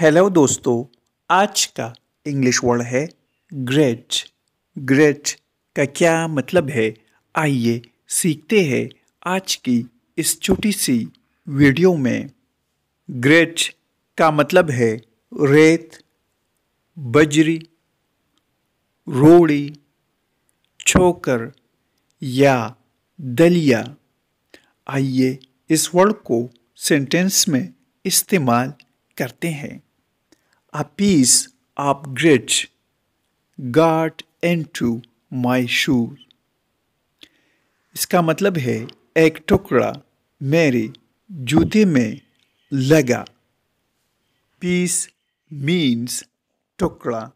Hello दोस्तों। आज का इंग्लिश वर्ड है ग्रेट ग्रेट का क्या मतलब है? आइए सीखते हैं आज की इस छोटी सी वीडियो में। ग्रेट का मतलब है रेत, बजरी, रोड़ी, छोकर या दलिया। आइए इस वर्ड को सेंटेंस में इस्तेमाल करते हैं। A piece of grit got and to my shoes इसका मतलब है, एक टुकड़ा मेरे जूते में लगा। पीस मीन्स टुकड़ा।